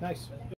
Nice.